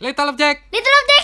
Little Object. Little Object.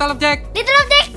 Little Object. Little Object.